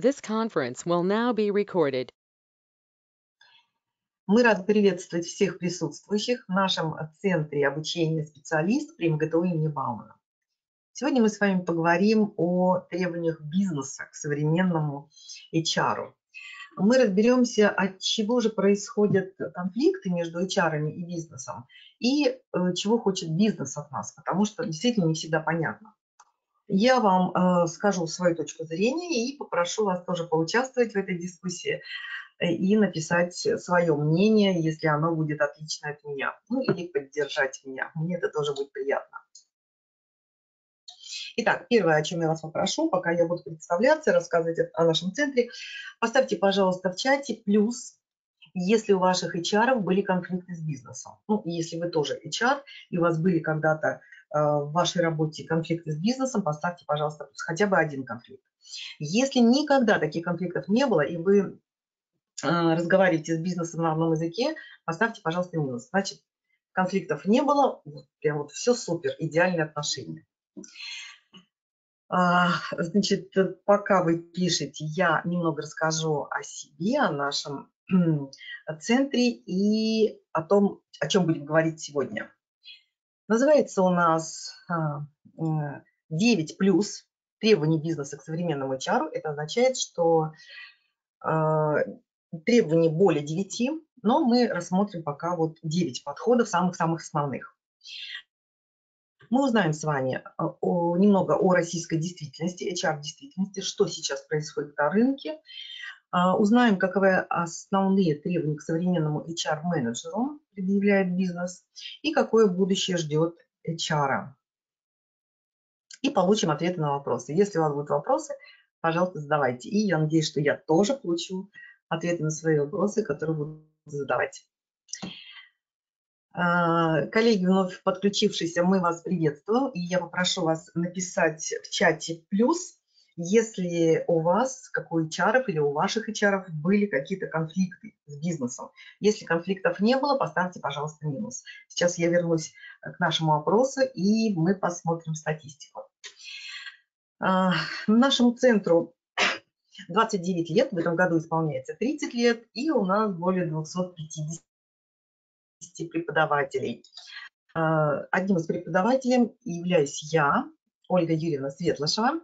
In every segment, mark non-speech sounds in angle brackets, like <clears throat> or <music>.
This conference will now be recorded. Мы рады приветствовать всех присутствующих в нашем центре обучения специалистов при МГТУ имени Баумана. Сегодня мы с вами поговорим о требованиях бизнеса к современному HR. Мы разберемся, от чего же происходят конфликты между HR и бизнесом, и э, чего хочет бизнес от нас, потому что действительно не всегда понятно. Я вам э, скажу свою точку зрения и попрошу вас тоже поучаствовать в этой дискуссии э, и написать свое мнение, если оно будет отлично от меня. Ну или поддержать меня. Мне это тоже будет приятно. Итак, первое, о чем я вас попрошу, пока я буду представляться, рассказывать о нашем центре, поставьте, пожалуйста, в чате плюс, если у ваших HR были конфликты с бизнесом. Ну, если вы тоже HR, и у вас были когда-то в вашей работе конфликты с бизнесом, поставьте, пожалуйста, хотя бы один конфликт. Если никогда таких конфликтов не было, и вы э, разговариваете с бизнесом на одном языке, поставьте, пожалуйста, минус. Значит, конфликтов не было, прям вот все супер, идеальные отношения. А, значит, пока вы пишете, я немного расскажу о себе, о нашем <clears throat> центре и о том, о чем будем говорить сегодня. Называется у нас 9 а, плюс требований бизнеса к современному HR. Это означает, что а, требований более 9, но мы рассмотрим пока вот 9 подходов, самых-самых основных. Мы узнаем с вами а, немного о российской действительности, HR-действительности, что сейчас происходит на рынке, узнаем, каковы основные требования к современному HR-менеджеру, предъявляет бизнес, и какое будущее ждет HR. И получим ответы на вопросы. Если у вас будут вопросы, пожалуйста, задавайте. И я надеюсь, что я тоже получу ответы на свои вопросы, которые буду задавать. А, коллеги, вновь подключившиеся, мы вас приветствуем. И я попрошу вас написать в чате «плюс», если у вас, как у HR или у ваших HR были какие-то конфликты с бизнесом. Если конфликтов не было, поставьте, пожалуйста, минус. Сейчас я вернусь к нашему опросу, и мы посмотрим статистику. А, нашему центру 29 лет, в этом году исполняется 30 лет, и у нас более 250 преподавателей. А, одним из преподавателей являюсь я, Ольга Юрьевна Светлышева.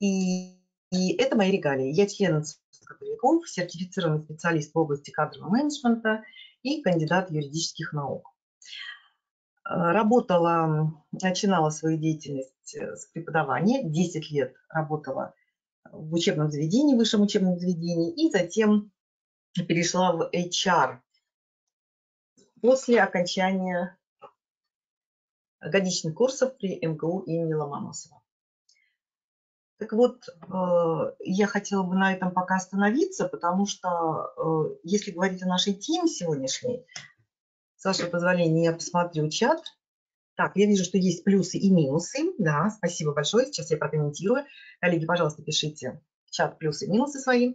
И, и это мои регалии. Я член кадровиков, сертифицированный специалист в области кадрового менеджмента и кандидат юридических наук. Э, работала, начинала свою деятельность э, с преподавания, 10 лет работала в учебном заведении, высшем учебном заведении, и затем перешла в HR после окончания годичных курсов при МГУ имени Ломоносова. Так вот, э, я хотела бы на этом пока остановиться, потому что э, если говорить о нашей теме сегодняшней, с вашего позволения я посмотрю чат. Так, я вижу, что есть плюсы и минусы. Да, спасибо большое. Сейчас я прокомментирую. Коллеги, пожалуйста, пишите в чат плюсы и минусы свои.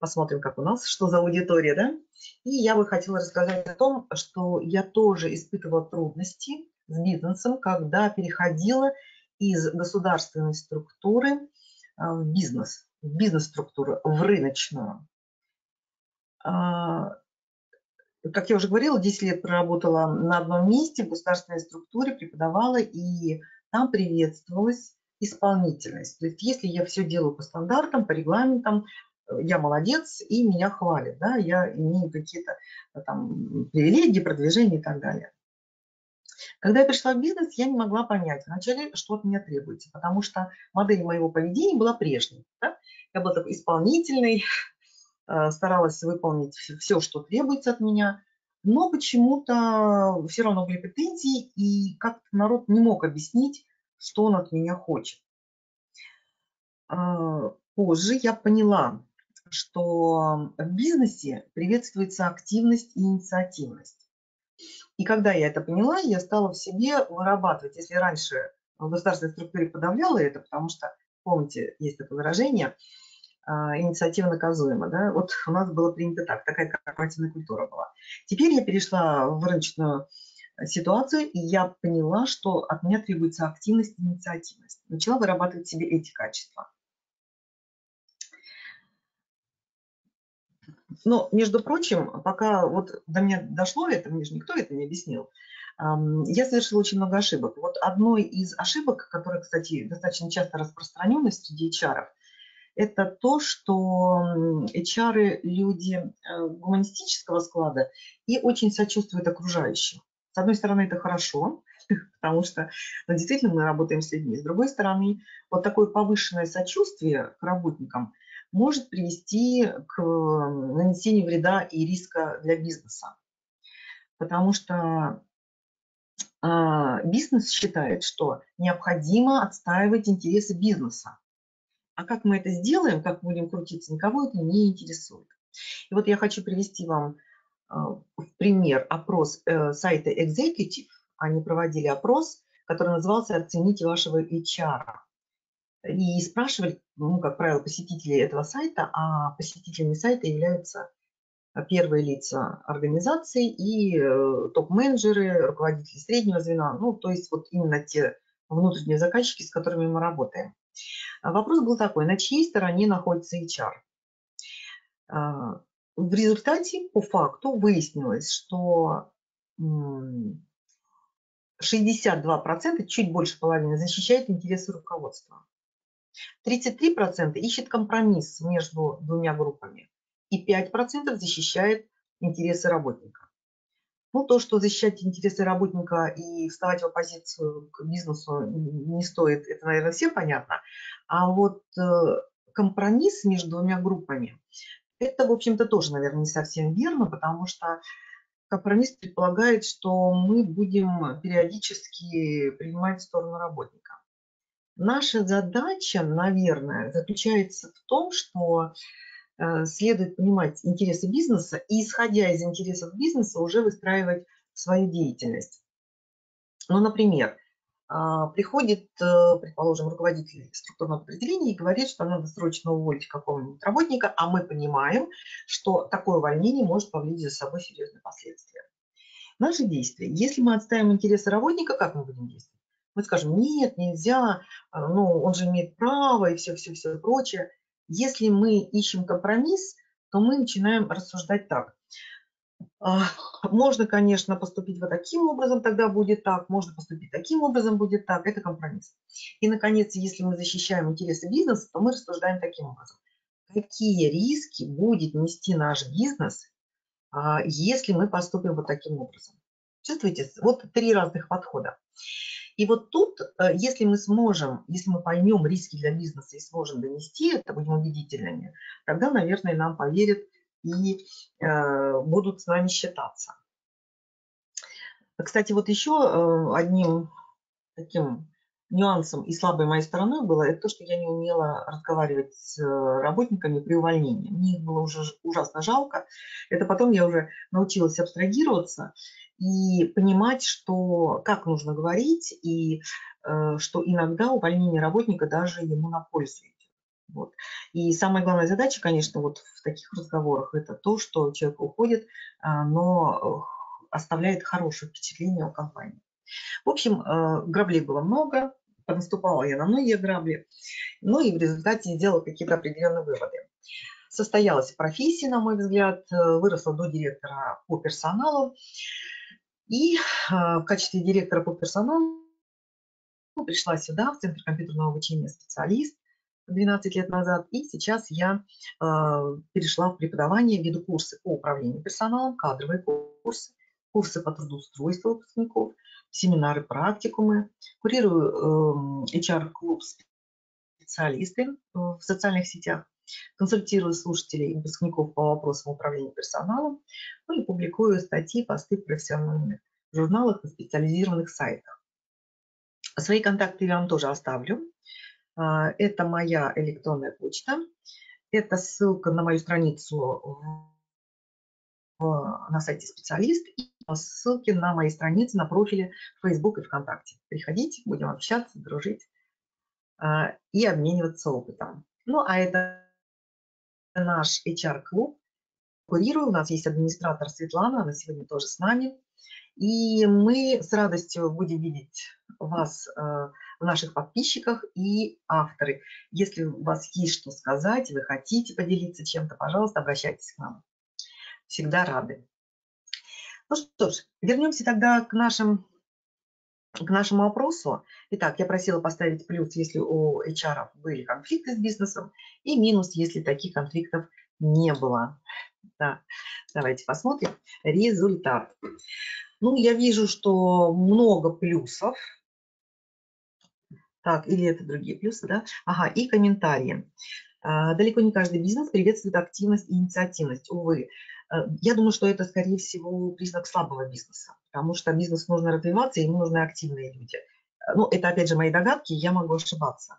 Посмотрим, как у нас, что за аудитория, да? И я бы хотела рассказать о том, что я тоже испытывала трудности с бизнесом, когда переходила из государственной структуры а, в бизнес, в бизнес-структуру, в рыночную. А, как я уже говорила, 10 лет проработала на одном месте в государственной структуре, преподавала, и там приветствовалась исполнительность. То есть если я все делаю по стандартам, по регламентам, я молодец, и меня хвалят, да, я имею какие-то там привилегии, продвижения и так далее. Когда я пришла в бизнес, я не могла понять вначале, что от меня требуется, потому что модель моего поведения была прежней. Да? Я была такой исполнительной, э, старалась выполнить все, что требуется от меня, но почему-то все равно были претензии, и как-то народ не мог объяснить, что он от меня хочет. А, позже я поняла, что в бизнесе приветствуется активность и инициативность. И когда я это поняла, я стала в себе вырабатывать. Если раньше в государственной структуре подавляла это, потому что, помните, есть такое выражение, а, инициатива наказуема. Да? Вот у нас было принято так, такая корпоративная культура была. Теперь я перешла в рыночную ситуацию, и я поняла, что от меня требуется активность инициативность. Начала вырабатывать себе эти качества. Но, между прочим, пока вот до меня дошло это, мне же никто это не объяснил, я совершила очень много ошибок. Вот одной из ошибок, которая, кстати, достаточно часто распространена среди HR, это то, что HR – люди э, гуманистического склада и очень сочувствуют окружающим. С одной стороны, это хорошо, <laughs> потому что ну, действительно мы работаем с людьми. С другой стороны, вот такое повышенное сочувствие к работникам может привести к нанесению вреда и риска для бизнеса. Потому что а, бизнес считает, что необходимо отстаивать интересы бизнеса. А как мы это сделаем, как будем крутиться, никого это не интересует. И вот я хочу привести вам а, в пример опрос э, сайта Executive. Они проводили опрос, который назывался «Оцените вашего HR». И спрашивали, ну, как правило, посетители этого сайта, а посетителями сайта являются первые лица организации и э, топ-менеджеры, руководители среднего звена, ну, то есть вот именно те внутренние заказчики, с которыми мы работаем. А вопрос был такой, на чьей стороне находится HR? А, в результате, по факту, выяснилось, что 62%, чуть больше половины, защищает интересы руководства. 33% ищет компромисс между двумя группами и 5% защищает интересы работника. Ну, то, что защищать интересы работника и вставать в оппозицию к бизнесу не стоит, это, наверное, всем понятно. А вот э, компромисс между двумя группами, это, в общем-то, тоже, наверное, не совсем верно, потому что компромисс предполагает, что мы будем периодически принимать сторону работника. Наша задача, наверное, заключается в том, что Э, следует понимать интересы бизнеса и, исходя из интересов бизнеса, уже выстраивать свою деятельность. Ну, например, а, приходит, э, предположим, руководитель структурного подразделения и говорит, что надо срочно уволить какого-нибудь работника, а мы понимаем, что такое увольнение может повлечь за собой серьезные последствия. Наши действия. Если мы отставим интересы работника, как мы будем действовать? Мы скажем, нет, нельзя, э, ну, он же имеет право и все-все-все прочее. Если мы ищем компромисс, то мы начинаем рассуждать так. А, можно, конечно, поступить вот таким образом, тогда будет так. Можно поступить таким образом, будет так. Это компромисс. И, наконец, если мы защищаем интересы бизнеса, то мы рассуждаем таким образом. Какие риски будет нести наш бизнес, а, если мы поступим вот таким образом? Чувствуете? Вот три разных подхода. И вот тут, э, если мы сможем, если мы поймем риски для бизнеса и сможем донести это, будем убедительными, тогда, наверное, нам поверят и э, будут с нами считаться. Кстати, вот еще э, одним таким нюансом и слабой моей стороной было это то, что я не умела разговаривать с работниками при увольнении. Мне их было уже ужасно жалко. Это потом я уже научилась абстрагироваться и понимать, что, как нужно говорить, и э, что иногда увольнение работника даже ему на пользу идет. Вот. И самая главная задача, конечно, вот в таких разговорах, это то, что человек уходит, а, но оставляет хорошее впечатление о компании. В общем, э, граблей было много, наступала я на многие грабли, ну и в результате сделала какие-то определенные выводы. Состоялась профессия, на мой взгляд, э, выросла до директора по персоналу. И а, в качестве директора по персоналу пришла сюда, в Центр компьютерного обучения специалист 12 лет назад. И сейчас я а, перешла в преподавание, веду курсы по управлению персоналом, кадровые курсы, курсы по трудоустройству выпускников, семинары, практикумы. Курирую HR-клуб эм, специалисты э, в социальных сетях консультирую слушателей и выпускников по вопросам управления персоналом, ну и публикую статьи, посты в профессиональных журналах и специализированных сайтах. Свои контакты я вам тоже оставлю. А, это моя электронная почта. Это ссылка на мою страницу на сайте специалист и ссылки на мои страницы на профиле Facebook и ВКонтакте. Приходите, будем общаться, дружить а, и обмениваться опытом. Ну, а это наш HR-клуб. Курирую, у нас есть администратор Светлана, она сегодня тоже с нами. И мы с радостью будем видеть вас э, в наших подписчиках и авторы. Если у вас есть что сказать, вы хотите поделиться чем-то, пожалуйста, обращайтесь к нам. всегда рады. Ну что ж, вернемся тогда к, нашим, к нашему опросу. Итак, я просила поставить плюс, если у HR были конфликты с бизнесом, и минус, если таких конфликтов не было. Да. Давайте посмотрим результат. Ну, я вижу, что много плюсов. Так, или это другие плюсы, да? Ага, и комментарии. А, далеко не каждый бизнес приветствует активность и инициативность, увы. А, я думаю, что это, скорее всего, признак слабого бизнеса, потому что бизнес нужно развиваться, ему нужны активные люди. Ну, это, опять же, мои догадки, я могу ошибаться.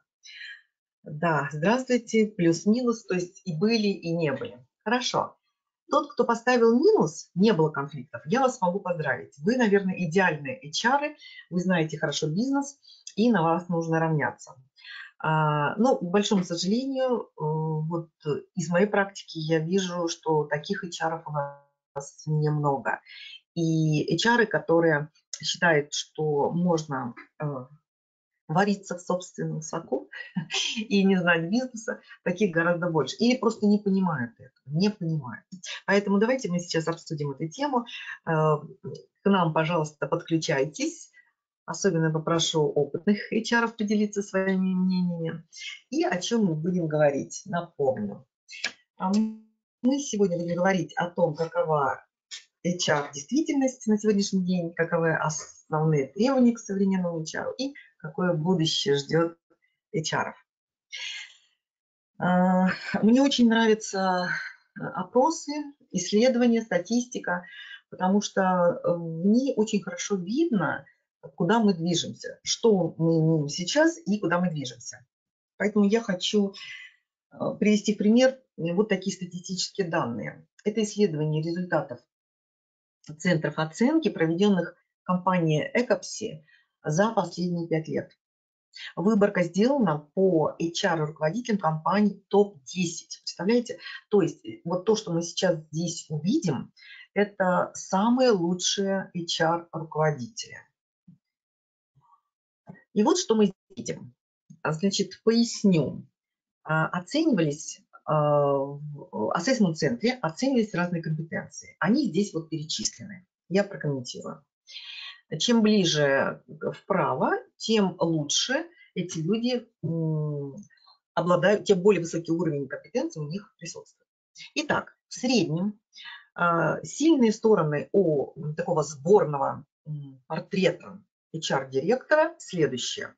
Да, здравствуйте, плюс-минус, то есть и были, и не были. Хорошо. Тот, кто поставил минус, не было конфликтов, я вас могу поздравить. Вы, наверное, идеальные HR, вы знаете хорошо бизнес, и на вас нужно равняться. А, но, к большому сожалению, э, вот из моей практики я вижу, что таких HR у нас немного. И HR, которые считают, что можно э, вариться в собственном соку <laughs> и не знать бизнеса, таких гораздо больше. Или просто не понимают этого, не понимают. Поэтому давайте мы сейчас обсудим эту тему. Э, к нам, пожалуйста, подключайтесь. Особенно попрошу опытных HR поделиться своими мнениями. И о чем мы будем говорить, напомню. А мы сегодня будем говорить о том, какова HR действительность на сегодняшний день, каковы основные требования к современному HR и какое будущее ждет HR. А, мне очень нравятся э, опросы, исследования, статистика, потому что э, в ней очень хорошо видно, куда мы движемся, что мы имеем сейчас и куда мы движемся. Поэтому я хочу э, привести пример вот такие статистические данные. Это исследование результатов центров оценки, проведенных компанией Экопси за последние пять лет. Выборка сделана по HR-руководителям компаний топ-10. Представляете? То есть э, вот то, что мы сейчас здесь увидим, это самые лучшие HR-руководители. И вот что мы видим. Значит, поясню. А, оценивались а, в ассессмент-центре, оценивались разные компетенции. Они здесь вот перечислены. Я прокомментирую. Чем ближе вправо, тем лучше эти люди обладают, тем более высокий уровень компетенции у них присутствует. Итак, в среднем а, сильные стороны у такого сборного портрета HR-директора следующее.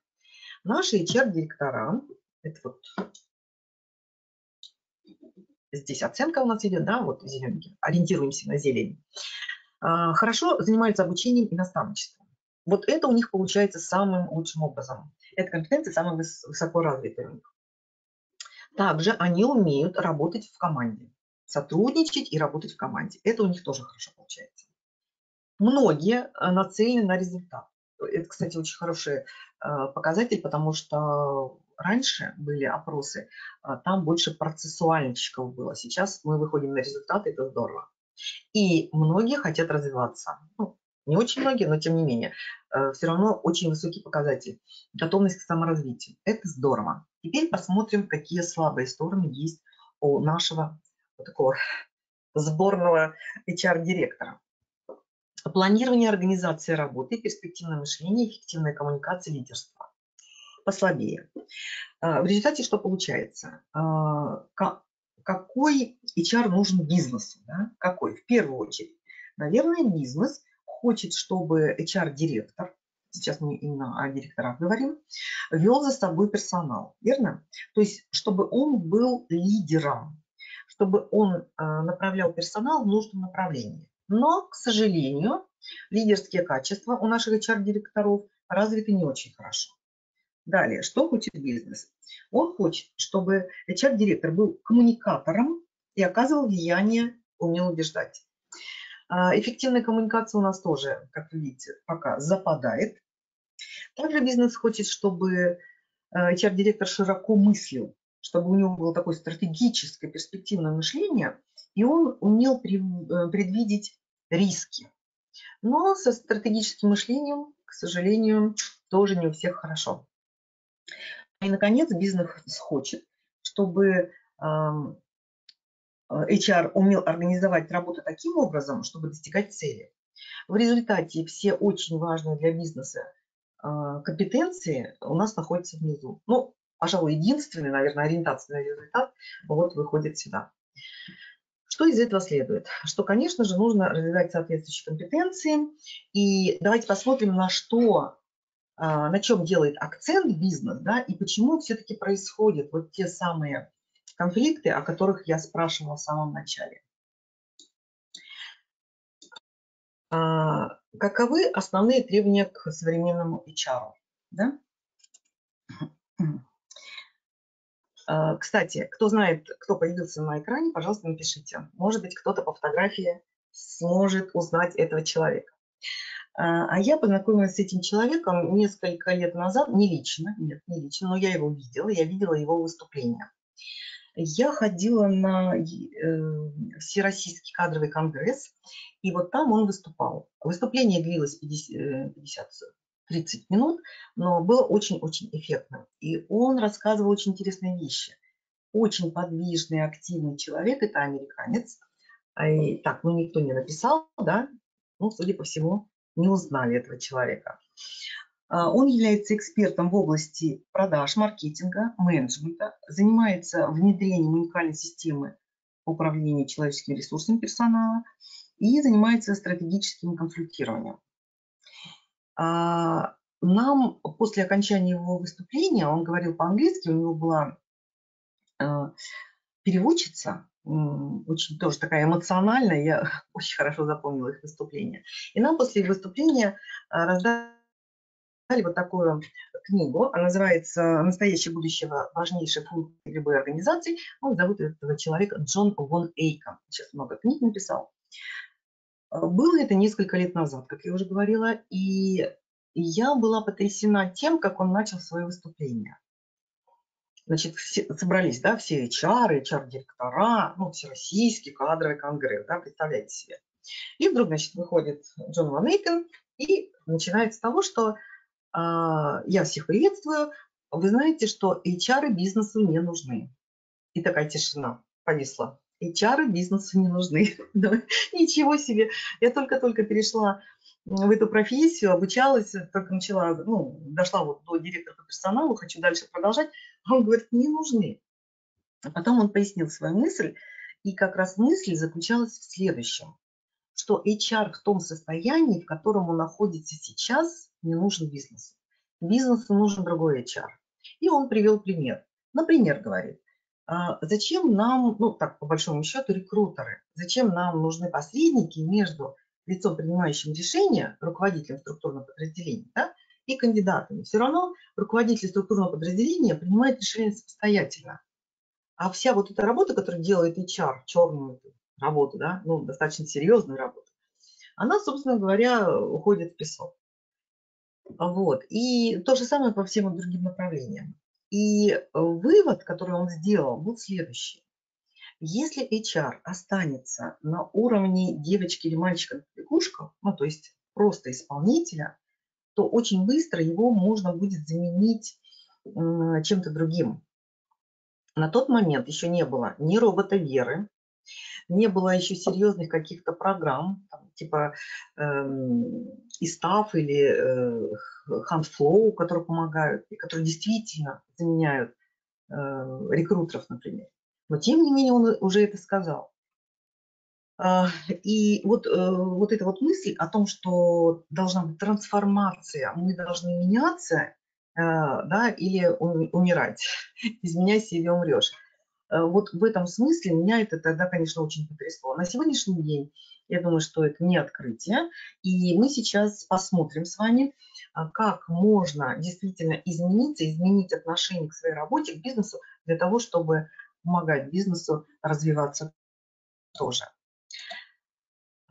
Наши HR-директора, это вот здесь оценка у нас идет, да, вот зелененький, ориентируемся на зелень. А, хорошо занимаются обучением и наставничеством. Вот это у них получается самым лучшим образом. Эта компетенция самая высоко развитая у них. Также они умеют работать в команде, сотрудничать и работать в команде. Это у них тоже хорошо получается. Многие э, нацелены на результат. Это, кстати, очень хороший э, показатель, потому что раньше были опросы, а там больше процессуальничков было. Сейчас мы выходим на результаты, это здорово. И многие хотят развиваться. Ну, не очень многие, но тем не менее. Э, Все равно очень высокий показатель. Готовность к саморазвитию. Это здорово. Теперь посмотрим, какие слабые стороны есть у нашего вот такого сборного HR-директора. Планирование организации работы, перспективное мышление, эффективная коммуникация, лидерство. Послабее. Э, в результате что получается? Э, какой HR нужен бизнесу? Да? Какой? В первую очередь, наверное, бизнес хочет, чтобы HR-директор, сейчас мы именно о директорах говорим, вел за собой персонал, верно? То есть, чтобы он был лидером, чтобы он э, направлял персонал в нужном направлении. Но, к сожалению, лидерские качества у наших HR-директоров развиты не очень хорошо. Далее, что хочет бизнес? Он хочет, чтобы HR-директор был коммуникатором и оказывал влияние, умел убеждать. А, эффективная коммуникация у нас тоже, как вы видите, пока западает. Также бизнес хочет, чтобы HR-директор э, широко мыслил, чтобы у него было такое стратегическое перспективное мышление, и он умел э, предвидеть риски. Но со стратегическим мышлением, к сожалению, тоже не у всех хорошо. И, наконец, бизнес хочет, чтобы HR умел организовать работу таким образом, чтобы достигать цели. В результате все очень важные для бизнеса а, компетенции у нас находятся внизу. Ну, пожалуй, единственный, наверное, ориентация на результат вот выходит сюда. Что из этого следует? Что, конечно же, нужно развивать соответствующие компетенции. И давайте посмотрим, на что, а, на чем делает акцент бизнес, да, и почему все-таки происходят вот те самые конфликты, о которых я спрашивала в самом начале. А, каковы основные требования к современному HR? Да? А, кстати, кто знает, кто появился на экране, пожалуйста, напишите. Может быть, кто-то по фотографии сможет узнать этого человека. А, а я познакомилась с этим человеком несколько лет назад, не лично, нет, не лично, но я его видела, я видела его выступление. Я ходила на э, Всероссийский кадровый конгресс, и вот там он выступал. Выступление длилось 50, 50 30 минут, но было очень-очень эффектно. И он рассказывал очень интересные вещи. Очень подвижный, активный человек, это американец. А и, так, ну никто не написал, да, ну, судя по всему, не узнали этого человека. А, он является экспертом в области продаж, маркетинга, менеджмента, занимается внедрением уникальной системы управления человеческими ресурсами персонала и занимается стратегическим консультированием. А, нам после окончания его выступления, он говорил по-английски, у него была а, переводчица, очень тоже такая эмоциональная, я <laughs> очень хорошо запомнила их выступление. И нам после выступления раздали дали вот такую книгу, она называется «Настоящее будущее важнейшей функции любой организации». Он зовут этого человека Джон Вон Эйкон. Сейчас много книг написал. Было это несколько лет назад, как я уже говорила, и я была потрясена тем, как он начал свое выступление. Значит, все, собрались, да, все HR, HR-директора, ну, всероссийский кадровый конгресс, да, представляете себе. И вдруг, значит, выходит Джон Ван Эйкен и начинает с того, что а, я всех приветствую. Вы знаете, что HR бизнесу не нужны. И такая тишина повисла. HR бизнесу не нужны. <laughs> Ничего себе. Я только-только перешла в эту профессию, обучалась, только начала, ну, дошла вот до директора по персоналу, хочу дальше продолжать. Он говорит, не нужны. А потом он пояснил свою мысль, и как раз мысль заключалась в следующем, что HR в том состоянии, в котором он находится сейчас, не нужен бизнесу. Бизнесу нужен другой HR. И он привел пример. Например, говорит, «А зачем нам, ну так по большому счету, рекрутеры, зачем нам нужны посредники между лицом, принимающим решения, руководителем структурного подразделения, да, и кандидатами. Все равно руководитель структурного подразделения принимает решение самостоятельно. А вся вот эта работа, которую делает HR, черную работу, да, ну, достаточно серьезную работу, она, собственно говоря, уходит в песок. Вот. И то же самое по всем другим направлениям. И э, вывод, который он сделал, был следующий. Если HR останется на уровне девочки или мальчика на ну то есть просто исполнителя, то очень быстро его можно будет заменить чем-то другим. На тот момент еще не было ни робота Веры, не было еще серьезных каких-то программ, там, типа э, ИСТАФ или э, HandFlow, которые помогают, и которые действительно заменяют э, рекрутеров, например. Но тем не менее он уже это сказал. Э, и вот, э, вот эта вот мысль о том, что должна быть трансформация, мы должны меняться, э, да, или умирать. <laughs> Изменяйся или умрешь. Э, вот в этом смысле меня это тогда, конечно, очень потрясло. На сегодняшний день я думаю, что это не открытие. И мы сейчас посмотрим с вами, а, как можно действительно измениться, изменить отношение к своей работе, к бизнесу, для того, чтобы помогать бизнесу развиваться тоже.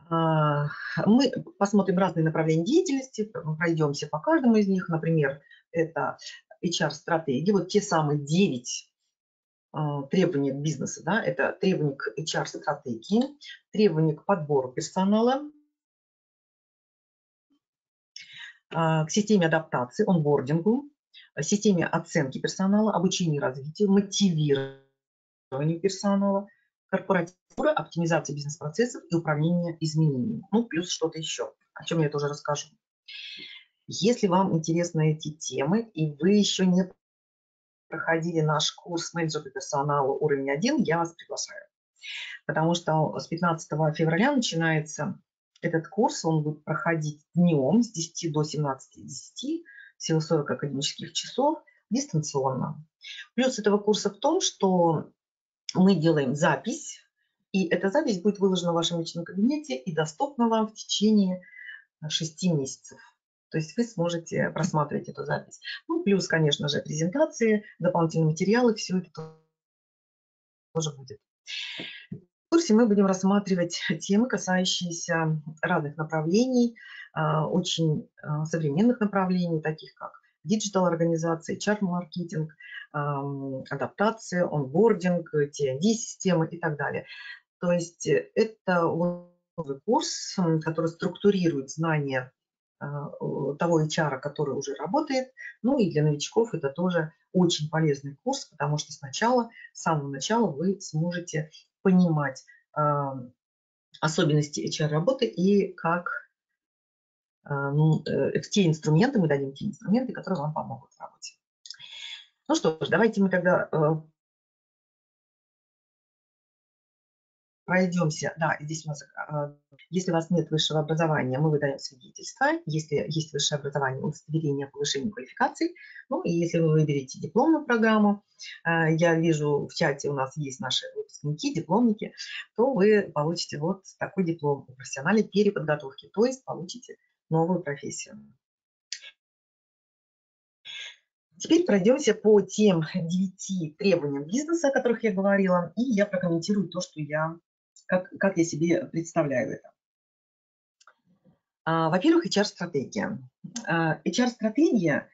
А, мы посмотрим разные направления деятельности, пройдемся по каждому из них. Например, это HR-стратегии, вот те самые 9 а, требования к бизнесу, да, это требования к HR-стратегии, требования к подбору персонала, а, к системе адаптации, онбордингу, системе оценки персонала, обучению и развитию, мотивированию персонала, корпоративная оптимизация бизнес-процессов и управление изменениями. Ну, плюс что-то еще, о чем я тоже расскажу. Если вам интересны эти темы, и вы еще не проходили наш курс менеджера персонала уровень 1, я вас приглашаю. Потому что с 15 февраля начинается этот курс, он будет проходить днем с 10 до 17.10, всего 40 академических часов, дистанционно. Плюс этого курса в том, что мы делаем запись, и эта запись будет выложена в вашем личном кабинете и доступна вам в течение 6 месяцев. То есть вы сможете просматривать эту запись. Ну, плюс, конечно же, презентации, дополнительные материалы, все это тоже будет. В курсе мы будем рассматривать темы, касающиеся разных направлений, а, очень а, современных направлений, таких как диджитал-организации, чарт-маркетинг, адаптация, онбординг, TND-системы и так далее. То есть это курс, который структурирует знания того HR, который уже работает. Ну и для новичков это тоже очень полезный курс, потому что сначала, с самого начала вы сможете понимать а, особенности HR-работы и как а, ну, э, те инструменты, мы дадим те инструменты, которые вам помогут в работе. Ну что ж, давайте мы тогда пройдемся. Да, здесь у нас, а, если у вас нет высшего образования, мы выдаем свидетельство. Если есть высшее образование, удостоверение о повышении квалификации. Ну и если вы выберете дипломную программу, а, я вижу в чате у нас есть наши выпускники, дипломники, то вы получите вот такой диплом профессиональной переподготовки, то есть получите новую профессию. Теперь пройдемся по тем девяти требованиям бизнеса, о которых я говорила, и я прокомментирую то, что я как, как я себе представляю это? А, во-первых, HR-стратегия. HR-стратегия,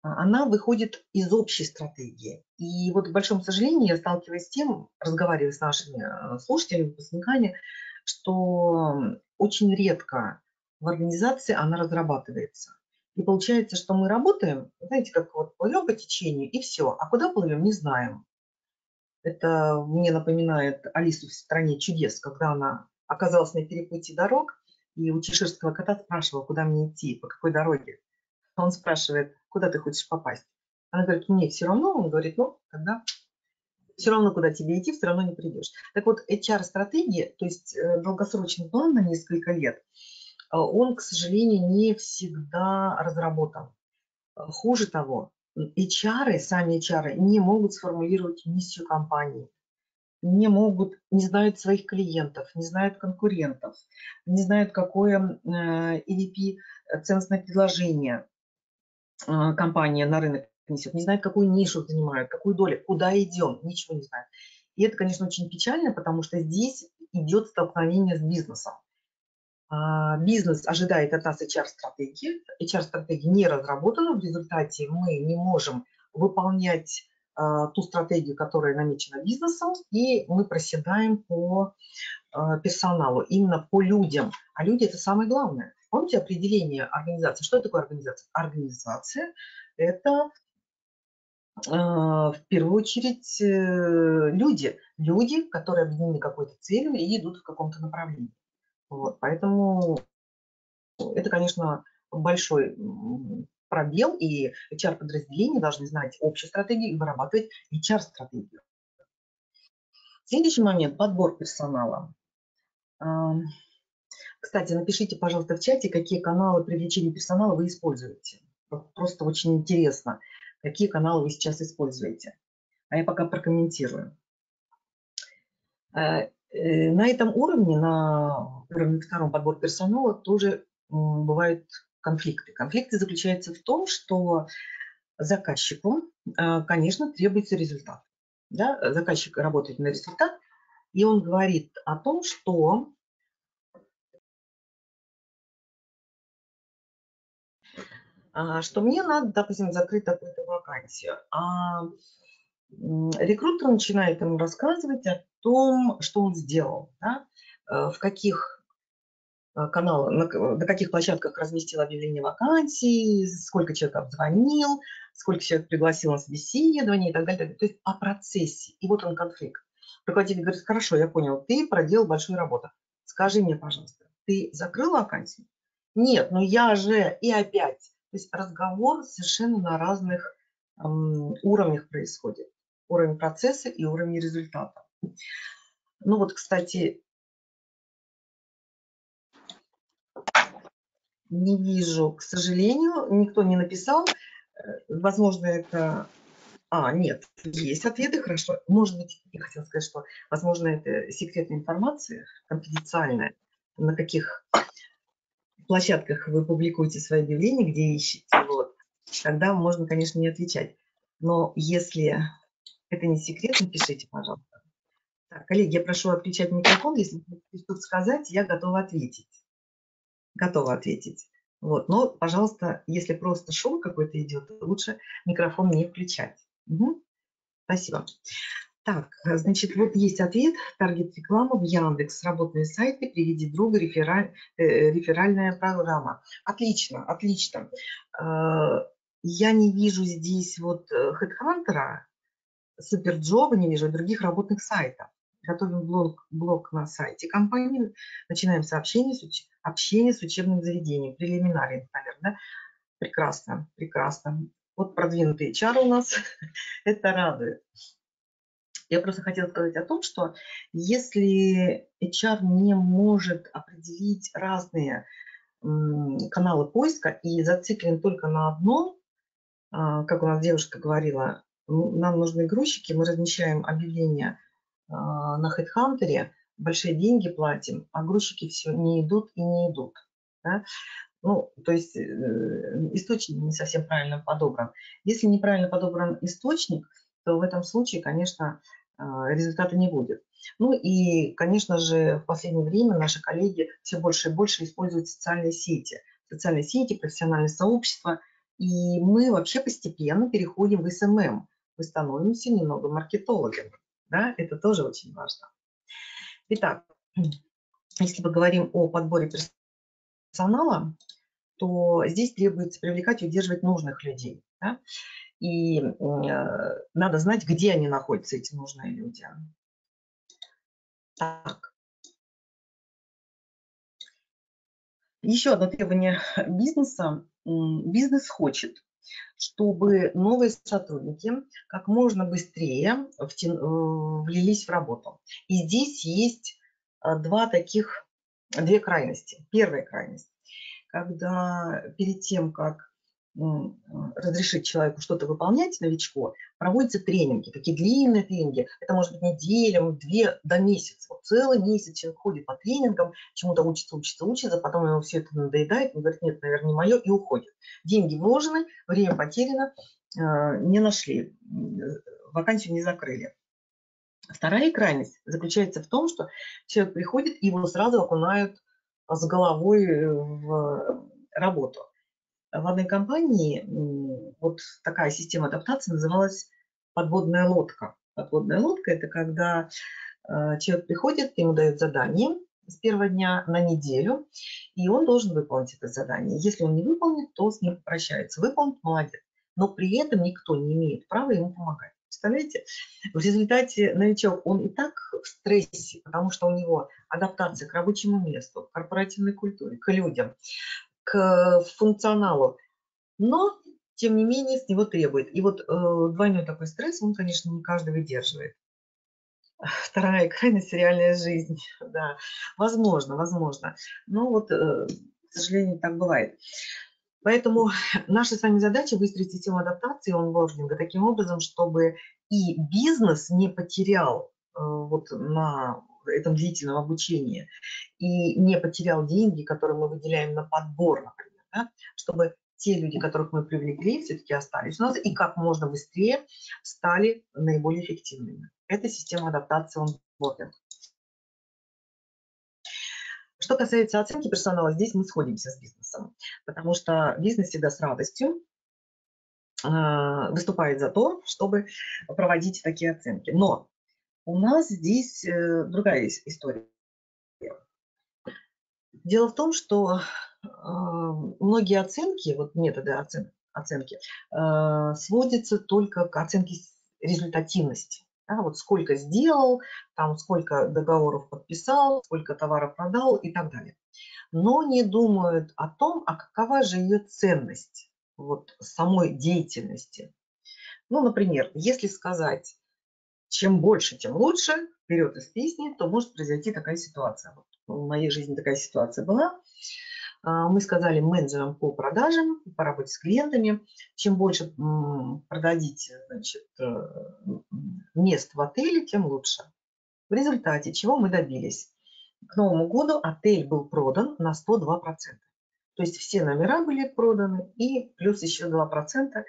а, она выходит из общей стратегии. И вот, к большому сожалению, я сталкиваюсь с тем, разговаривая с нашими а, слушателями, выпускниками, что очень редко в организации она разрабатывается. И получается, что мы работаем, знаете, как вот плывем по течению, и все. А куда плывем, не знаем. Это мне напоминает Алису в «Стране чудес», когда она оказалась на перепутье дорог, и у чеширского кота спрашивала, куда мне идти, по какой дороге. Он спрашивает, куда ты хочешь попасть. Она говорит, мне все равно. Он говорит, ну, тогда все равно, куда тебе идти, все равно не придешь. Так вот, HR-стратегия, то есть э, долгосрочный план на несколько лет, э, он, к сожалению, не всегда разработан. Хуже того, HR, сами HR не могут сформулировать миссию компании, не могут, не знают своих клиентов, не знают конкурентов, не знают, какое EVP э, ценностное предложение э, компания на рынок несет, не знают, какую нишу занимают, какую долю, куда идем, ничего не знают. И это, конечно, очень печально, потому что здесь идет столкновение с бизнесом. А, бизнес ожидает от нас HR-стратегии. HR-стратегия не разработана, в результате мы не можем выполнять а, ту стратегию, которая намечена бизнесом, и мы проседаем по а, персоналу, именно по людям. А люди – это самое главное. Помните определение организации? Что такое организация? Организация – это в первую очередь э, люди. Люди, которые объединены какой-то целью и идут в каком-то направлении. Вот, поэтому это, конечно, большой пробел, и HR-подразделения должны знать общую стратегию и вырабатывать HR-стратегию. Следующий момент – подбор персонала. Кстати, напишите, пожалуйста, в чате, какие каналы привлечения персонала вы используете. Просто очень интересно, какие каналы вы сейчас используете. А я пока прокомментирую. Э, на этом уровне, на уровне втором подбор персонала, тоже бывают конфликты. Конфликты заключаются в том, что заказчику, э, конечно, требуется результат. Да? Заказчик работает на результат, и он говорит о том, что а, что мне надо, допустим, закрыть такую-то вакансию. А рекрутер начинает ему рассказывать о том, что он сделал, да, э, в каких э, каналах, на, на каких площадках разместил объявление вакансий, сколько человек обзвонил, сколько человек пригласил на собеседование и так далее. То есть о процессе. И вот он конфликт. Руководитель говорит, хорошо, я понял, ты проделал большую работу. Скажи мне, пожалуйста, ты закрыл вакансию? Нет, ну я же и опять. То есть разговор совершенно на разных эм, уровнях происходит. Уровень процесса и уровень результата. Ну вот, кстати, не вижу, к сожалению, никто не написал. Э, возможно, это... А, нет, есть ответы, хорошо. Может быть, я хотела сказать, что, возможно, это секретная информация, конфиденциальная, на каких площадках вы публикуете свои объявления, где ищете, вот, тогда можно, конечно, не отвечать. Но если это не секрет, напишите, пожалуйста. Так, коллеги, я прошу отключать микрофон. Если что-то сказать, я готова ответить. Готова ответить. Вот. Но, пожалуйста, если просто шум какой-то идет, лучше микрофон не включать. Угу. Спасибо. Так, значит, вот есть ответ. Таргет реклама в Яндекс. Работные сайты, приведи друга, рефераль, э, реферальная программа. Отлично, отлично. Э, я не вижу здесь вот HeadHunter, Суперджоба, не вижу других работных сайтов. Готовим блог, блог на сайте компании, начинаем сообщение с, уч, общение с учебным заведением, прелиминарий, наверное. Да? Прекрасно, прекрасно. Вот продвинутый HR у нас, <laughs> это радует. Я просто хотела сказать о том, что если HR не может определить разные каналы поиска и зациклен только на одном, а, как у нас девушка говорила, нам нужны грузчики, мы размещаем объявления на HeadHunter, большие деньги платим, а грузчики все не идут и не идут. Да? Ну, то есть э, источник не совсем правильно подобран. Если неправильно подобран источник, то в этом случае, конечно, а, результата не будет. Ну и, конечно же, в последнее время наши коллеги все больше и больше используют социальные сети. Социальные сети, профессиональные сообщества. И мы вообще постепенно переходим в SMM. Мы становимся немного маркетологами. Да? Это тоже очень важно. Итак, <clears throat> если мы говорим о подборе персонала, то здесь требуется привлекать и удерживать нужных людей. Да? И э, надо знать, где они находятся, эти нужные люди. Так. Еще одно требование <laughs> бизнеса. Бизнес хочет, чтобы новые сотрудники как можно быстрее влились в работу. И здесь есть э, два таких, две крайности. Первая крайность, когда перед тем, как разрешить человеку что-то выполнять, новичку, проводятся тренинги, такие длинные тренинги. Это может быть неделя, две до месяца. Вот целый месяц человек ходит по тренингам, чему-то учится, учится, учится, потом ему все это надоедает, он говорит, нет, наверное, не мое, и уходит. Деньги вложены, время потеряно, а, не нашли, вакансию не закрыли. Вторая крайность заключается в том, что человек приходит, и его сразу окунают с головой в работу в одной компании вот такая система адаптации называлась подводная лодка. Подводная лодка – это когда э, человек приходит, ему дают задание с первого дня на неделю, и он должен выполнить это задание. Если он не выполнит, то с ним прощается. Выполнит – молодец. Но при этом никто не имеет права ему помогать. Представляете? В результате новичок, он и так в стрессе, потому что у него адаптация к рабочему месту, к корпоративной культуре, к людям, к функционалу, но, тем не менее, с него требует. И вот э, двойной такой стресс, он, конечно, не каждый выдерживает. <laughs> Вторая крайность – реальная жизнь. <laughs> Да, возможно, возможно. Но вот, э, к сожалению, так бывает. Поэтому <laughs> наша с вами задача выстроить систему адаптации онбординга таким образом, чтобы и бизнес не потерял э, вот на этом длительном обучении и не потерял деньги, которые мы выделяем на подбор, например, да, чтобы те люди, которых мы привлекли, все-таки остались у нас и как можно быстрее стали наиболее эффективными. Это система адаптации онбординг. Что касается оценки персонала, здесь мы сходимся с бизнесом, потому что бизнес всегда с радостью а, выступает за то, чтобы проводить такие оценки. Но у нас здесь э, другая история. Дело в том, что многие оценки, вот методы оцен, оценки, а, сводятся только к оценке результативности. Да, вот сколько сделал, там сколько договоров подписал, сколько товаров продал и так далее. Но не думают о том, а какова же ее ценность вот самой деятельности. Ну, например, если сказать, чем больше, тем лучше, вперед из песни, то может произойти такая ситуация. Вот в моей жизни такая ситуация была. А, мы сказали менеджерам по продажам, по работе с клиентами, чем больше продадите значит, э, мест в отеле, тем лучше. В результате чего мы добились? К Новому году отель был продан на 102%. То есть все номера были проданы и плюс еще 2%.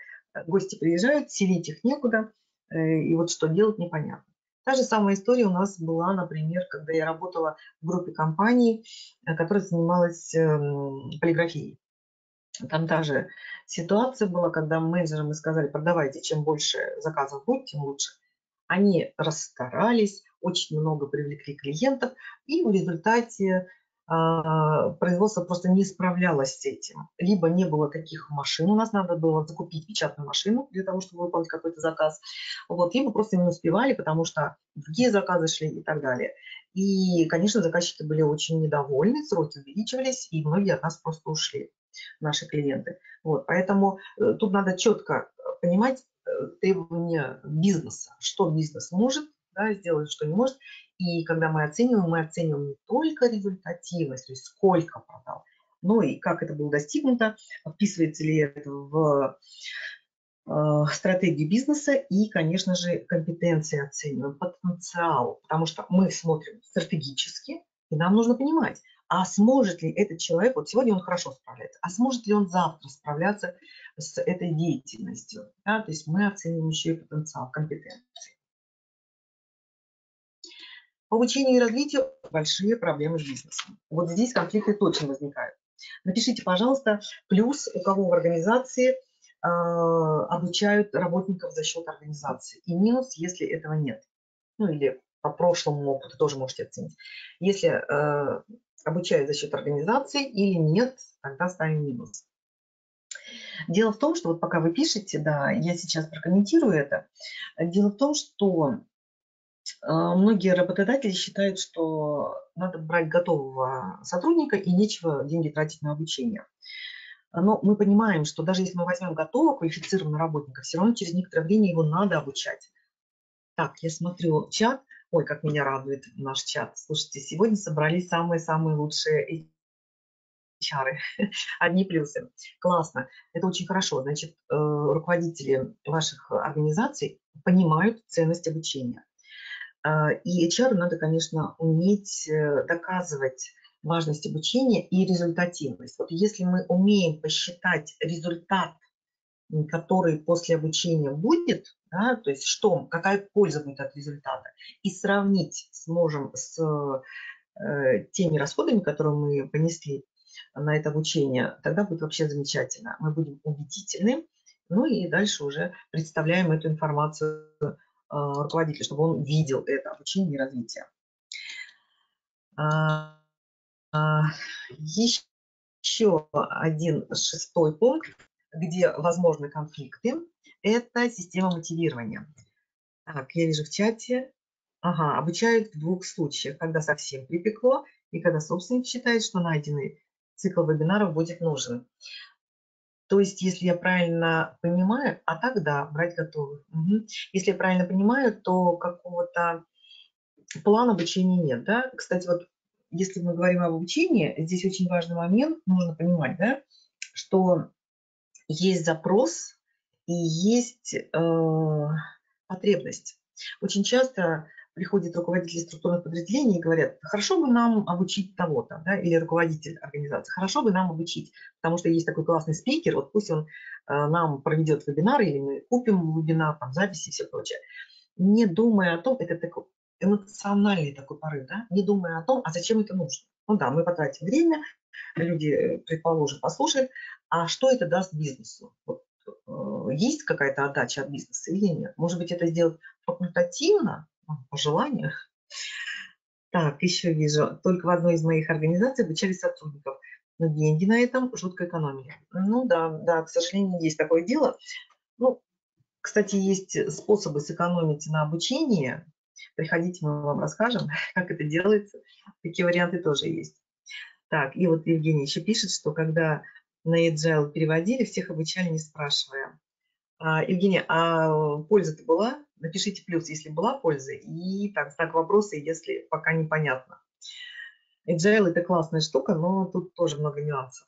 Гости приезжают, селить их некуда, и вот что делать непонятно. Та же самая история у нас была, например, когда я работала в группе компаний, э, которая занималась эм, полиграфией. Там та же ситуация была, когда менеджерам мы сказали, продавайте, чем больше заказов будет, тем лучше. Они расстарались, очень много привлекли клиентов, и в результате производство просто не справлялось с этим. Либо не было таких машин, у нас надо было закупить печатную машину для того, чтобы выполнить какой-то заказ, вот, либо просто не успевали, потому что другие заказы шли и так далее. И, конечно, заказчики были очень недовольны, сроки увеличивались, и многие от нас просто ушли, наши клиенты. Вот, поэтому э, тут надо четко понимать э, требования бизнеса, что бизнес может да, сделать, что не может, и когда мы оцениваем, мы оцениваем не только результативность, то есть сколько продал, но и как это было достигнуто, вписывается ли это в э, стратегию бизнеса и, конечно же, компетенции оцениваем, потенциал, потому что мы смотрим стратегически, и нам нужно понимать, а сможет ли этот человек, вот сегодня он хорошо справляется, а сможет ли он завтра справляться с этой деятельностью. Да? То есть мы оцениваем еще и потенциал, компетенции. Обучению и развитию большие проблемы с бизнесом. Вот здесь конфликты точно возникают. Напишите, пожалуйста, плюс у кого в организации э, обучают работников за счет организации. И минус, если этого нет. Ну или по прошлому опыту тоже можете оценить. Если э, обучают за счет организации или нет, тогда ставим минус. Дело в том, что вот пока вы пишете, да, я сейчас прокомментирую это. Дело в том, что многие работодатели считают, что надо брать готового сотрудника и нечего деньги тратить на обучение. Но мы понимаем, что даже если мы возьмем готового квалифицированного работника, все равно через некоторое время его надо обучать. Так, я смотрю чат. Ой, как меня радует наш чат. Слушайте, сегодня собрались самые-самые лучшие HR. <laughs> Одни плюсы. Классно. Это очень хорошо. Значит, э, руководители ваших организаций понимают ценность обучения. А, и HR надо, конечно, уметь э, доказывать важность обучения и результативность. Вот если мы умеем посчитать результат, который после обучения будет, да, то есть что, какая польза будет от результата, и сравнить сможем с э, теми расходами, которые мы понесли на это обучение, тогда будет вообще замечательно. Мы будем убедительны, ну и дальше уже представляем эту информацию руководителя, чтобы он видел это обучение и развитие. А, а, еще один шестой пункт, где возможны конфликты, это система мотивирования. Так, я вижу в чате. Ага, обучают в двух случаях, когда совсем припекло и когда собственник считает, что найденный цикл вебинаров будет нужен. То есть, если я правильно понимаю, а тогда брать готовых. Угу. Если я правильно понимаю, то какого-то плана обучения нет. Да? Кстати, вот если мы говорим об обучении, здесь очень важный момент, нужно понимать, да, что есть запрос и есть э, потребность. Очень часто приходят руководители структурных подразделений и говорят, хорошо бы нам обучить того-то, да, или руководитель организации, хорошо бы нам обучить, потому что есть такой классный спикер, вот пусть он э, нам проведет вебинар, или мы купим вебинар, там, записи и все прочее. Не думая о том, это такой эмоциональный такой порыв, да, не думая о том, а зачем это нужно. Ну да, мы потратим время, люди, э, предположим, послушают, а что это даст бизнесу? Вот, э, есть какая-то отдача от бизнеса или нет? Может быть, это сделать факультативно, по желанию. Так, еще вижу, только в одной из моих организаций обучали сотрудников, но деньги на этом жутко экономили. Ну да, да, к сожалению, есть такое дело. Ну, Кстати, есть способы сэкономить на обучении. Приходите, мы вам расскажем, <laughs> как это делается. Такие варианты тоже есть. Так, и вот Евгений еще пишет, что когда на Agile переводили, всех обучали, не спрашивая. А, Евгения, а польза-то была? Напишите плюс, если была польза, и так, знак вопроса, если пока непонятно. Agile – это классная штука, но тут тоже много нюансов.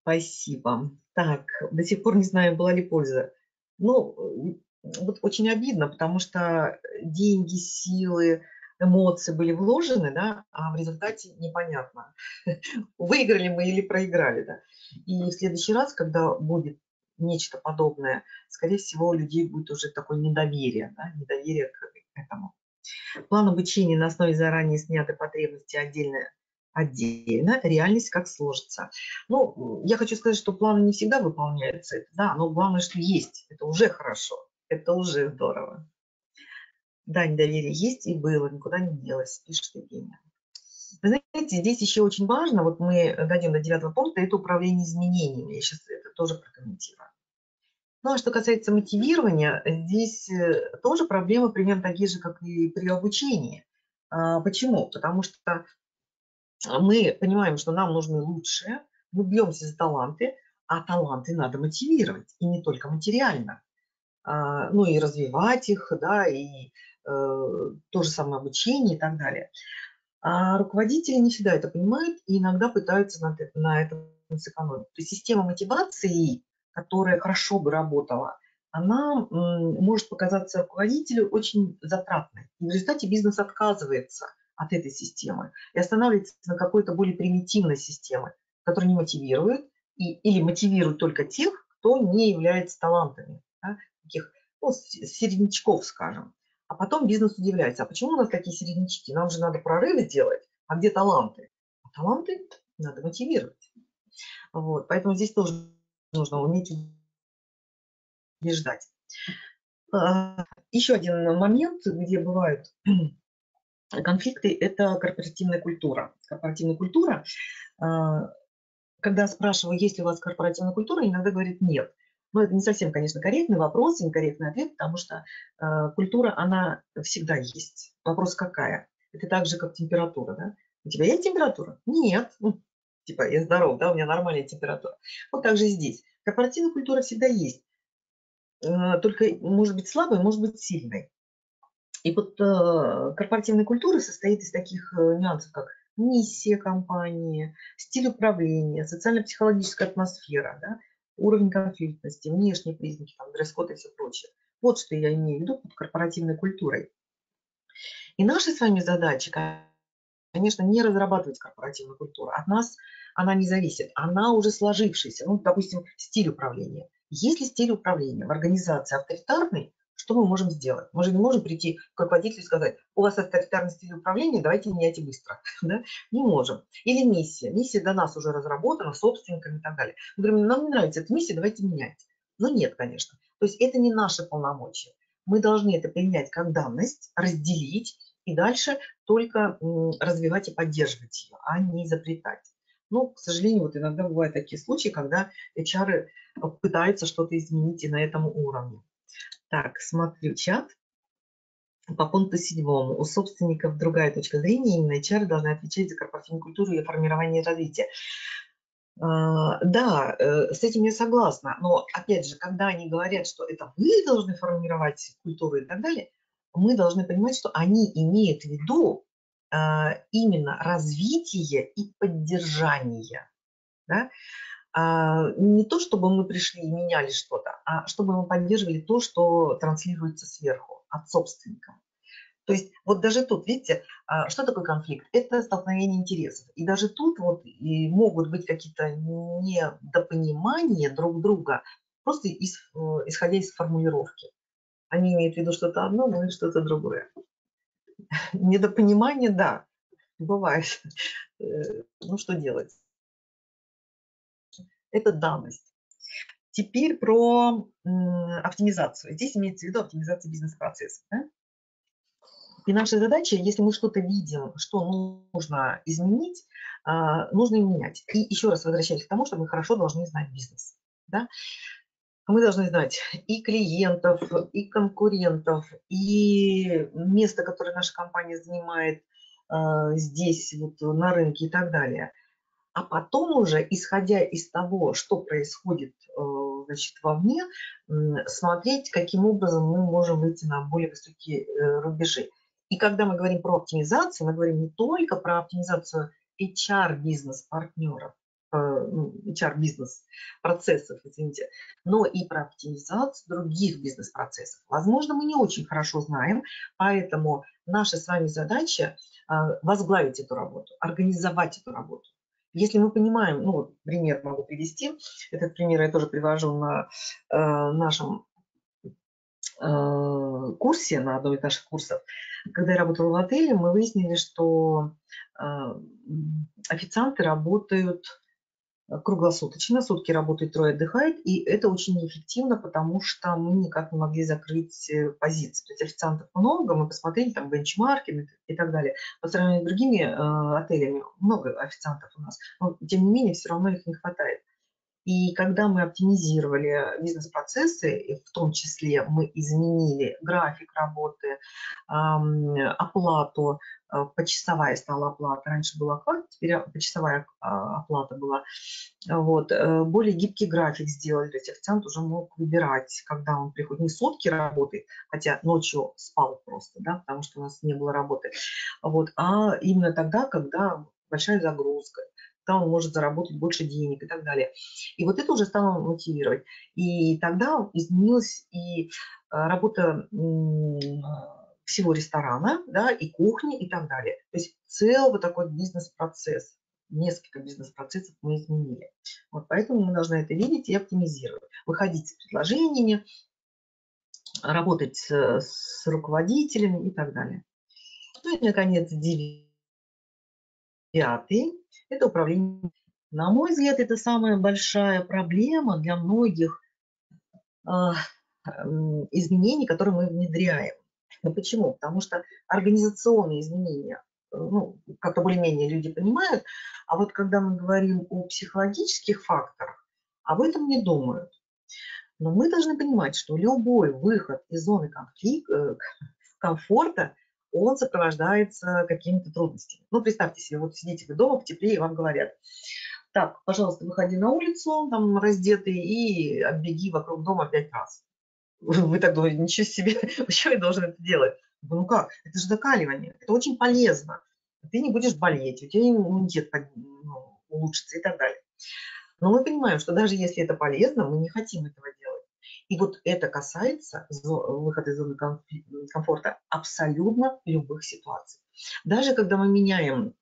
Спасибо. Так, до сих пор не знаю, была ли польза. Ну, вот очень обидно, потому что деньги, силы, эмоции были вложены, да, а в результате непонятно, <laughs> выиграли мы или проиграли. Да. И в следующий раз, когда будет нечто подобное, скорее всего, у людей будет уже такое недоверие, да, недоверие к этому. План обучения на основе заранее снятой потребности отдельно, отдельно, реальность как сложится. Ну, я хочу сказать, что планы не всегда выполняются, да, но главное, что есть, это уже хорошо, это уже здорово. Да, недоверие есть и было, никуда не делось, пишет Евгения. Вы знаете, здесь еще очень важно, вот мы дойдем до девятого пункта, это управление изменениями. Я сейчас это тоже прокомментирую. Ну, а что касается мотивирования, здесь э, тоже проблемы примерно такие же, как и при обучении. А, почему? Потому что мы понимаем, что нам нужны лучшие, мы бьемся за таланты, а таланты надо мотивировать, и не только материально. А, ну и развивать их, да, и Э, то же самое обучение и так далее. А руководители не всегда это понимают и иногда пытаются на, на этом сэкономить. То есть система мотивации, которая хорошо бы работала, она может показаться руководителю очень затратной. И в результате бизнес отказывается от этой системы и останавливается на какой-то более примитивной системе, которая не мотивирует и, или мотивирует только тех, кто не является талантами, да, таких ну, середнячков, скажем. А потом бизнес удивляется, а почему у нас такие середнячки? Нам же надо прорывы делать, а где таланты? А таланты надо мотивировать. Вот, поэтому здесь тоже нужно уметь убеждать. А, еще один момент, где бывают <clears throat> конфликты, это корпоративная культура. Корпоративная культура, а, когда спрашиваю, есть ли у вас корпоративная культура, иногда говорят нет. Но это не совсем, конечно, корректный вопрос, некорректный ответ, потому что э, культура, она всегда есть. Вопрос какая? Это так же, как температура, да? У тебя есть температура? Нет. Ну, типа, я здоров, да, у меня нормальная температура. Вот так же здесь. Корпоративная культура всегда есть. Э, только может быть слабой, может быть сильной. И вот э, корпоративная культура состоит из таких э, нюансов, как миссия компании, стиль управления, социально-психологическая атмосфера, да, уровень конфликтности, внешние признаки, там, дресс-код и все прочее. Вот что я имею в виду под корпоративной культурой. И наша с вами задача, конечно, не разрабатывать корпоративную культуру. От нас она не зависит. Она уже сложившаяся. Ну, допустим, стиль управления. Если стиль управления в организации авторитарный, что мы можем сделать? Мы же не можем прийти к руководителю и сказать, у вас авторитарный стиль управления, давайте меняйте быстро. <laughs> Да? Не можем. Или миссия. Миссия до нас уже разработана собственниками и так далее. Мы говорим, нам не нравится эта миссия, давайте менять. Но нет, конечно. То есть это не наши полномочия. Мы должны это принять как данность, разделить и дальше только развивать и поддерживать ее, а не изобретать. Ну, к сожалению, вот иногда бывают такие случаи, когда HR пытаются что-то изменить и на этом уровне. Так, смотрю чат. По пункту седьмому. У собственников другая точка зрения. Именно HR должны отвечать за корпоративную культуру и формирование развития. А, да, э, с этим я согласна. Но, опять же, когда они говорят, что это вы должны формировать культуру и так далее, мы должны понимать, что они имеют в виду а, именно развитие и поддержание. Да? А, не то, чтобы мы пришли и меняли что-то, а чтобы мы поддерживали то, что транслируется сверху, от собственника. То есть вот даже тут, видите, а, что такое конфликт? Это столкновение интересов. И даже тут вот и могут быть какие-то недопонимания друг друга, просто из, э, исходя из формулировки. Они имеют в виду что-то одно, мы что-то другое. <laughs> Недопонимание, да, бывает. Э, ну, что делать? Это данность. Теперь про оптимизацию. Здесь имеется в виду оптимизация бизнес-процесса. Да? И наша задача, если мы что-то видим, что нужно изменить, а, нужно менять. И еще раз возвращаясь к тому, что мы хорошо должны знать бизнес. Да? мы должны знать и клиентов, и конкурентов, и место, которое наша компания занимает э, здесь, вот, на рынке и так далее. А потом уже, исходя из того, что происходит э, значит, вовне, смотреть, каким образом мы можем выйти на более высокие э, рубежи. И когда мы говорим про оптимизацию, мы говорим не только про оптимизацию HR-бизнес-партнеров, HR-бизнес ну, процессов, извините, но и про оптимизацию других бизнес-процессов. Возможно, мы не очень хорошо знаем, поэтому наша с вами задача возглавить эту работу, организовать эту работу. Если мы понимаем, ну пример могу привести, этот пример я тоже привожу на э, нашем э, курсе, на одном из наших курсов, когда я работала в отеле, мы выяснили, что э, официанты работают круглосуточно, сутки работает, трое отдыхает, и это очень неэффективно, потому что мы никак не могли закрыть э, позиции. То есть официантов много, мы посмотрели там бенчмарки и так далее. По сравнению с другими э, отелями много официантов у нас, но тем не менее все равно их не хватает. И когда мы оптимизировали бизнес-процессы, в том числе мы изменили график работы, оплату, э, почасовая стала оплата. Раньше была оплата, теперь почасовая а, оплата была. Вот. Э, более гибкий график сделали, то есть официант уже мог выбирать, когда он приходит. Не сутки работает, хотя ночью спал просто, да, потому что у нас не было работы. Вот. А именно тогда, когда большая загрузка, там он может заработать больше денег и так далее. И вот это уже стало мотивировать. И тогда изменилась и а, работа всего ресторана, да, и кухни и так далее. То есть целый вот такой бизнес-процесс, несколько бизнес-процессов мы изменили. Вот поэтому мы должны это видеть и оптимизировать. Выходить с предложениями, работать с, с руководителями и так далее. Ну и, наконец, девятый – это управление. На мой взгляд, это самая большая проблема для многих э, изменений, которые мы внедряем. Но почему? Потому что организационные изменения, э, ну, как-то более-менее люди понимают, а вот когда мы говорим о психологических факторах, об этом не думают. Но мы должны понимать, что любой выход из зоны конфликта, э, комфорта – он сопровождается какими-то трудностями. Ну, представьте себе, вот сидите вы дома в тепле, и вам говорят, так, пожалуйста, выходи на улицу, там раздетый, и оббеги вокруг дома пять раз. Вы так думаете, ничего себе, <laughs> почему я должен это делать? Ну как, это же закаливание, это очень полезно. Ты не будешь болеть, у тебя иммунитет ну, улучшится и так далее. Но мы понимаем, что даже если это полезно, мы не хотим этого. И вот это касается выхода из зоны комфорта абсолютно любых ситуаций. Даже когда мы меняем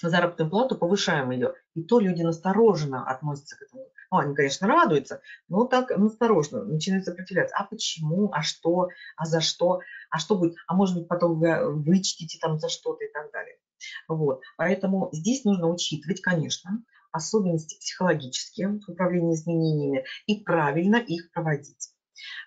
заработную плату, повышаем ее, и то люди настороженно относятся к этому. Ну, они, конечно, радуются, но так насторожно начинают сопротивляться. А почему? А что? А за что? А что будет? А может быть, потом вы вычтите там за что-то и так далее. Вот. Поэтому здесь нужно учитывать, конечно, особенности психологические управления изменениями и правильно их проводить.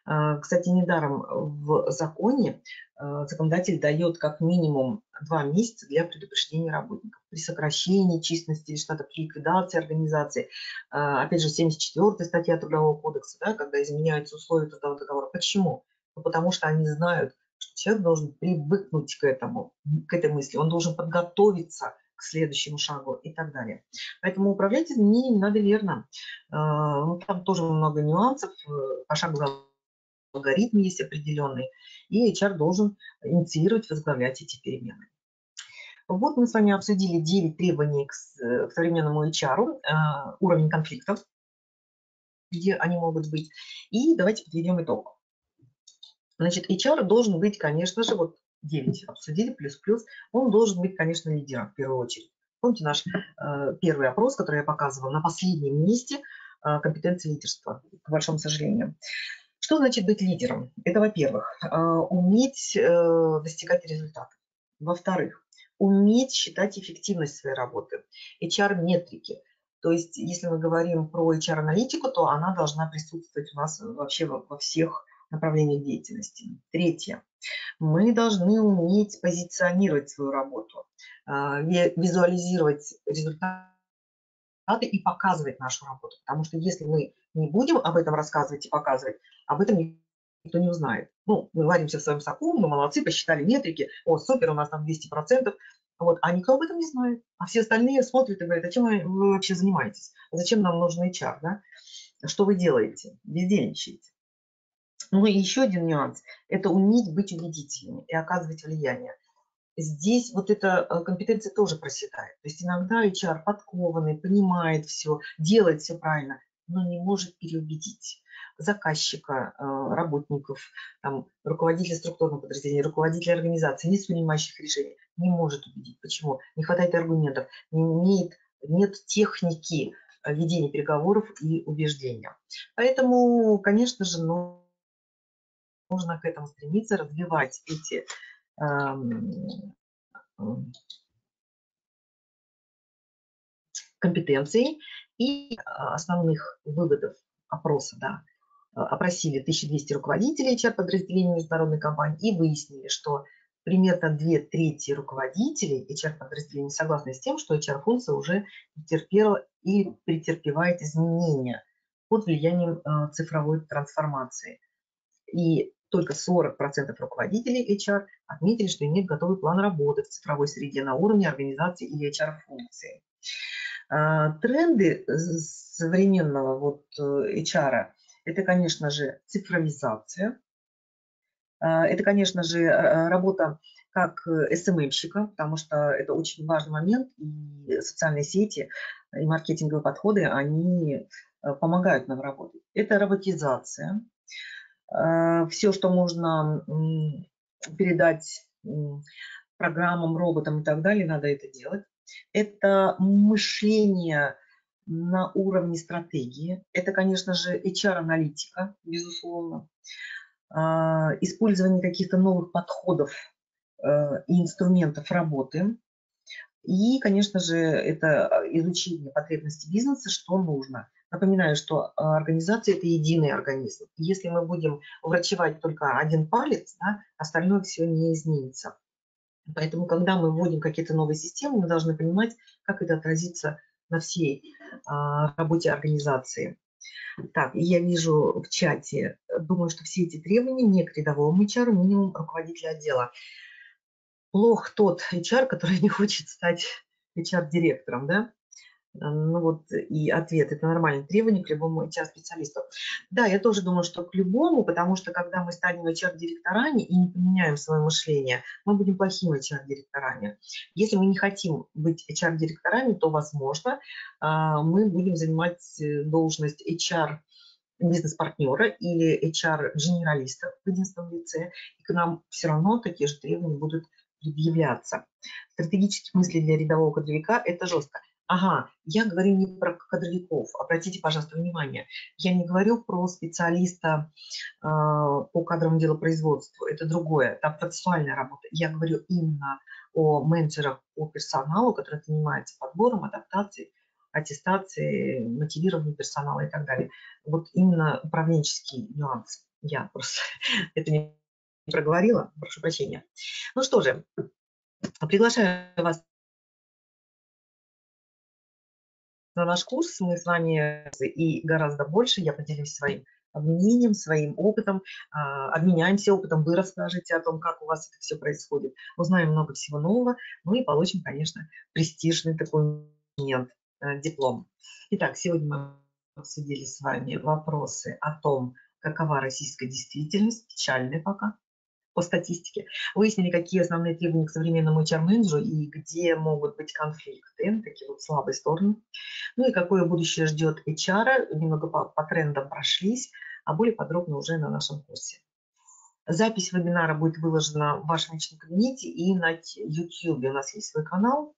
А, кстати, недаром в законе а, законодатель дает как минимум два месяца для предупреждения работников при сокращении численности штата, при ликвидации организации. А, опять же, 74 статья Трудового кодекса, да, когда изменяются условия трудового договора. Почему? Ну, потому что они знают, что человек должен привыкнуть к этому, к этой мысли, он должен подготовиться к следующему шагу и так далее. Поэтому управлять изменениями надо верно. А, ну, там тоже много нюансов, э, пошаговый алгоритм есть определенный, и HR должен инициировать, возглавлять эти перемены. Вот мы с вами обсудили 9 требований к, э, к современному HR, а, уровень конфликтов, где они могут быть. И давайте подведем итог. Значит, HR должен быть, конечно же, вот 9 обсудили, плюс-плюс, он должен быть, конечно, лидером в первую очередь. Помните наш э, первый опрос, который я показывала, на последнем месте э, компетенции лидерства, к большому сожалению. Что значит быть лидером? Это, во-первых, э, уметь э, достигать результатов. Во-вторых, уметь считать эффективность своей работы, HR-метрики. То есть, если мы говорим про HR-аналитику, то она должна присутствовать у нас вообще во, во всех направлениях деятельности. Третье. Мы должны уметь позиционировать свою работу, а, визуализировать результаты и показывать нашу работу. Потому что если мы не будем об этом рассказывать и показывать, об этом никто не узнает. Ну, мы варимся в своем соку, мы молодцы, посчитали метрики, о, супер, у нас там 200%, вот, а никто об этом не знает. А все остальные смотрят и говорят, а чем вы вообще занимаетесь? Зачем нам нужен HR, да? Что вы делаете? Бездельничаете. Ну и еще один нюанс – это уметь быть убедительными и оказывать влияние. Здесь вот эта э, компетенция тоже проседает. То есть иногда HR подкованный, понимает все, делает все правильно, но не может переубедить заказчика, э, работников, там, руководителя структурного подразделения, руководителя организации, не принимающих решений, не может убедить. Почему? Не хватает аргументов, не имеет, нет техники ведения переговоров и убеждения. Поэтому, конечно же, ну, нужно к этому стремиться, развивать эти компетенции и а, основных выводов опроса, да, опросили 1200 руководителей HR-подразделений международной компании и выяснили, что примерно две трети руководителей HR-подразделений согласны с тем, что HR-функция уже претерпела и претерпевает изменения под влиянием а, цифровой трансформации. И только 40% руководителей HR отметили, что имеют готовый план работы в цифровой среде на уровне организации или HR-функции. А, тренды современного вот э, HR – это, конечно же, цифровизация, а, это, конечно же, а, работа как СММщика, потому что это очень важный момент, и социальные сети, и маркетинговые подходы, они э, помогают нам работать. Это роботизация, Э, все, что можно передать программам, роботам и так далее, надо это делать. Это мышление на уровне стратегии. Это, конечно же, HR-аналитика, безусловно. А, использование каких-то новых подходов э, и инструментов работы. И, конечно же, это изучение потребностей бизнеса, что нужно – Напоминаю, что а, организация – это единый организм. Если мы будем врачевать только один палец, да, остальное все не изменится. Поэтому, когда мы вводим какие-то новые системы, мы должны понимать, как это отразится на всей а, работе организации. Так, я вижу в чате, думаю, что все эти требования не к рядовому HR, минимум руководителя отдела. Плох тот HR, который <laughs> не хочет стать HR-директором, да? Ну вот и ответ – это нормальное требование к любому HR-специалисту. Да, я тоже думаю, что к любому, потому что когда мы станем HR-директорами и не поменяем свое мышление, мы будем плохими HR-директорами. Если мы не хотим быть HR-директорами, то, возможно, а, мы будем занимать э, должность HR бизнес-партнера или HR-генералиста в единственном лице, и к нам все равно такие же требования будут предъявляться. Стратегические мысли для рядового кадровика – это жестко. Ага, я говорю не про кадровиков. Обратите, пожалуйста, внимание. Я не говорю про специалиста э, по кадровому делопроизводству. Это другое, это процессуальная работа. Я говорю именно о менеджерах по персоналу, которые занимаются подбором, адаптацией, аттестацией, мотивированием персонала и так далее. Вот именно управленческий нюанс. Я просто <laughs> это не проговорила, прошу прощения. Ну что же, приглашаю вас на наш курс. Мы с вами и гораздо больше, я поделюсь своим мнением, своим опытом, а, обменяемся опытом, вы расскажете о том, как у вас это все происходит, узнаем много всего нового, ну и получим, конечно, престижный такой момент, э, диплом. Итак, сегодня мы обсудили с вами вопросы о том, какова российская действительность, печальная пока, по статистике, выяснили, какие основные требования к современному HR-менеджеру и где могут быть конфликты, такие вот слабые стороны. Ну и какое будущее ждет HR, немного по, по трендам прошлись, а более подробно уже на нашем курсе. Запись вебинара будет выложена в вашем личном кабинете и на YouTube. У нас есть свой канал.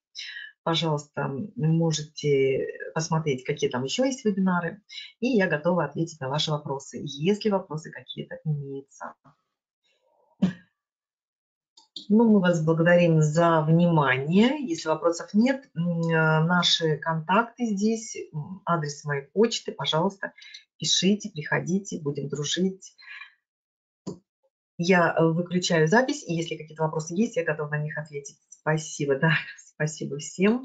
Пожалуйста, можете посмотреть, какие там еще есть вебинары. И я готова ответить на ваши вопросы, если вопросы какие-то имеются. Ну, мы вас благодарим за внимание. Если вопросов нет, э, наши контакты здесь, адрес моей почты, пожалуйста, пишите, приходите, будем дружить. Я э, выключаю запись, и если какие-то вопросы есть, я готова на них ответить. Спасибо, да, <laughs> спасибо всем.